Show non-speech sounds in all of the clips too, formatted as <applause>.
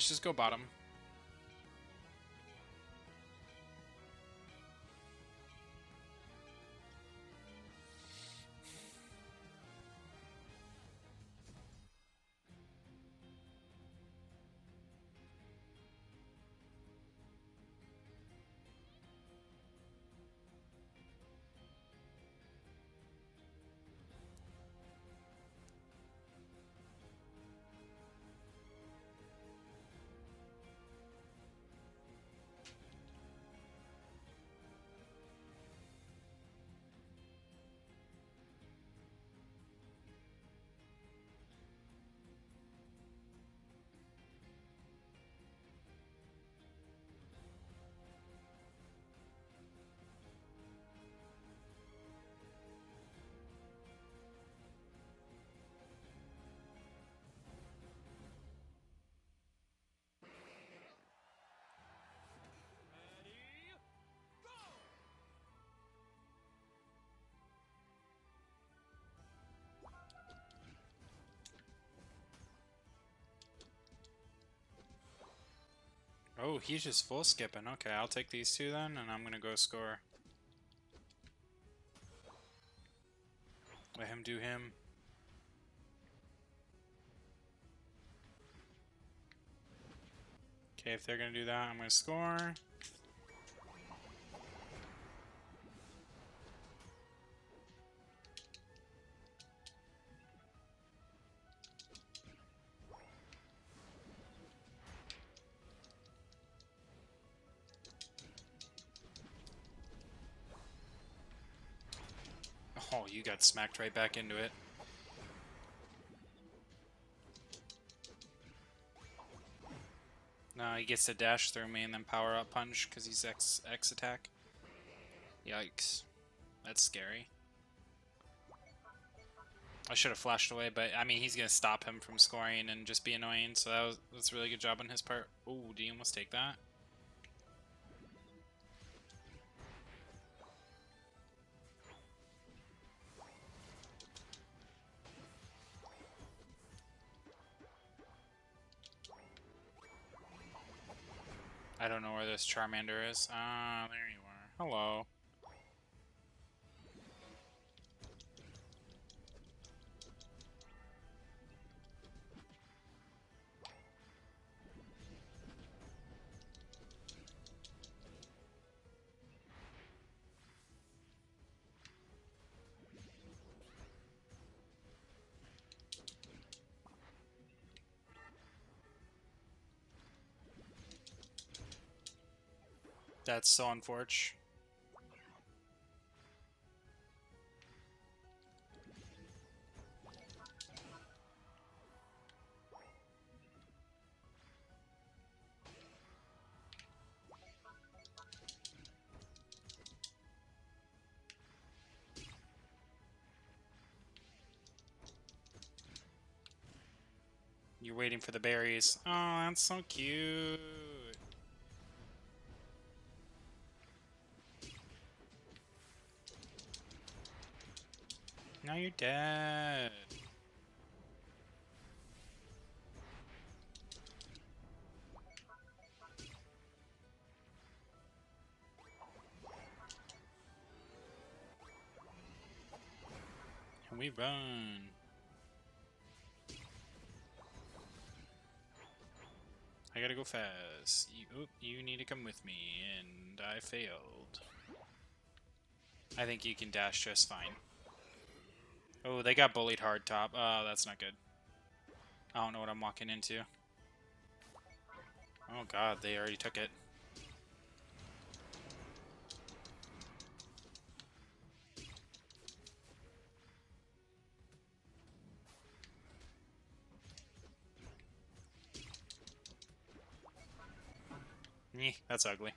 Let's just go bottom. Oh, he's just full skipping. Okay, I'll take these two then, and I'm gonna go score. Let him do him. Okay, if they're gonna do that, I'm gonna score. Oh, you got smacked right back into it. No, he gets to dash through me and then power up punch because he's X X attack. Yikes. That's scary. I should have flashed away, but I mean he's gonna stop him from scoring and just be annoying, so that was that's a really good job on his part. Oh, do you almost take that? I don't know where this Charmander is. Ah, there you are. Hello. That's so unfortunate. You're waiting for the berries. Oh, that's so cute. You're dead. We run. I gotta go fast. You, you need to come with me, and I failed. I think you can dash just fine. Oh, they got bullied hard top. Oh, that's not good. I don't know what I'm walking into. Oh god, they already took it. That's ugly.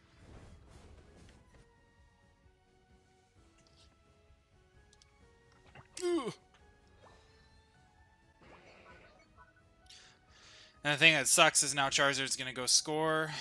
And the thing that sucks is now Charizard's gonna go score.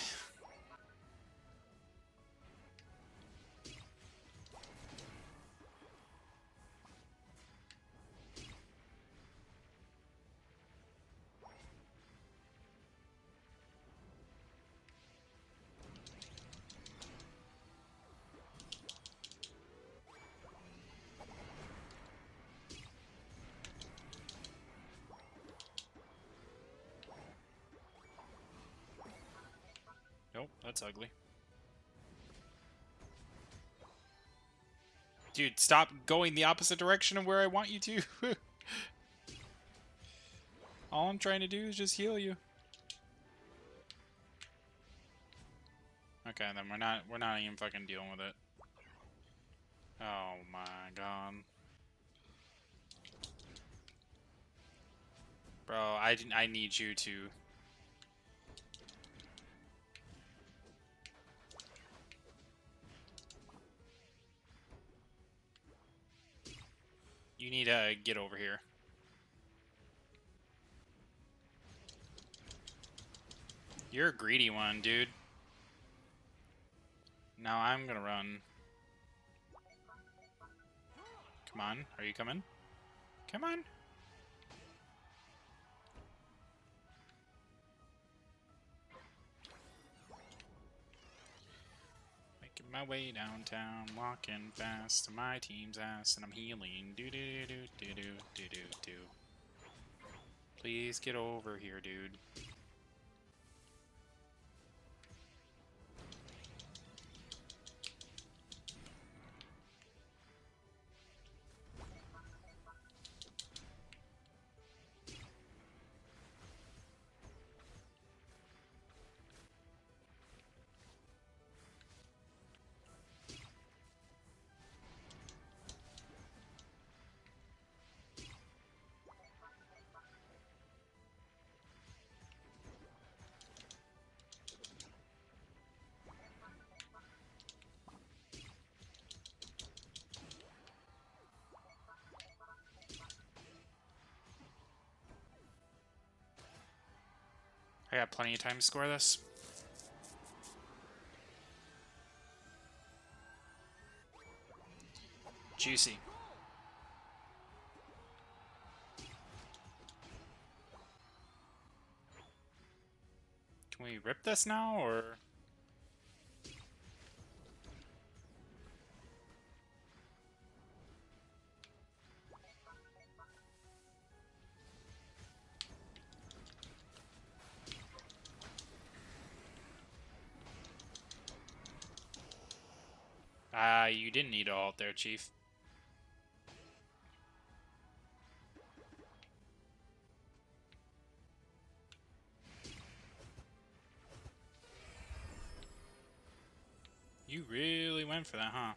That's ugly. Dude, stop going the opposite direction of where I want you to. <laughs> All I'm trying to do is just heal you. Okay, then we're not we're not even fucking dealing with it. Oh my god. Bro, I I need you to You need to get over here. You're a greedy one, dude. Now I'm gonna run. Come on, are you coming? Come on. My way downtown, walking fast to my team's ass, and I'm healing. Do do do do do do do do. Please get over here, dude. I got plenty of time to score this. Juicy. Can we rip this now, or...? Uh, you didn't need a halt there, Chief. You really went for that, huh?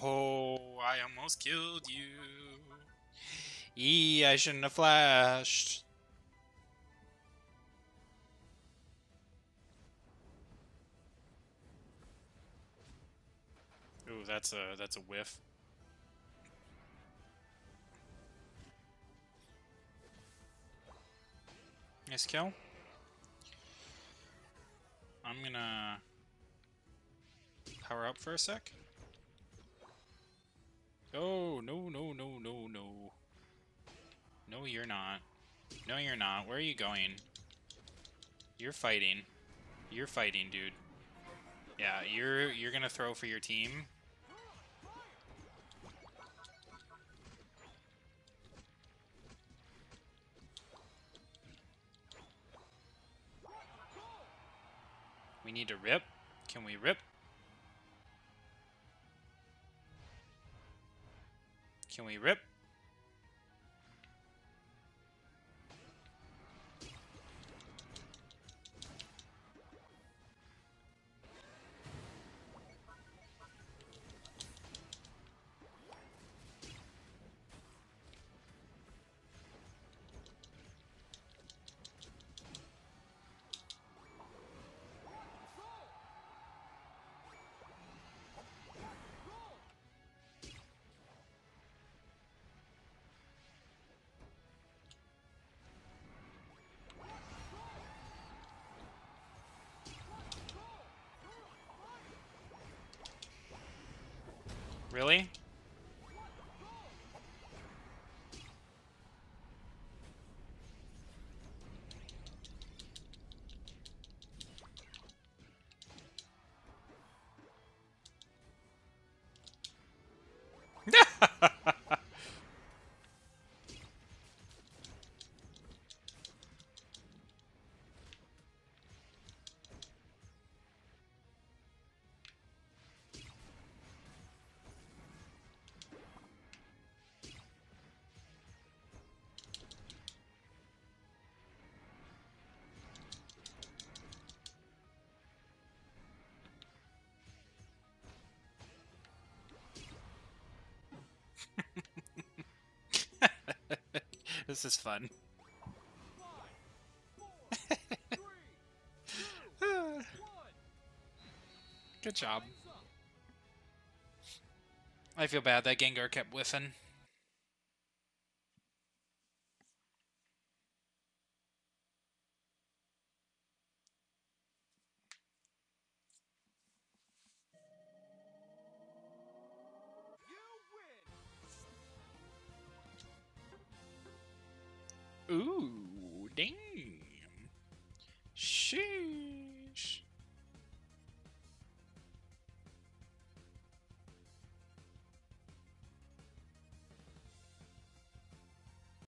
Oh, I almost killed you. Eee, I shouldn't have flashed. Ooh, that's a that's a whiff. Nice kill. I'm gonna power up for a sec. Oh, no, no, no, no, no. No, you're not. No, you're not. Where are you going? You're fighting. You're fighting, dude. Yeah, you're you're gonna throw for your team. We need to rip. Can we rip? Really? This is fun. <laughs> Good job. I feel bad that Gengar kept whiffing. Ooh, dang.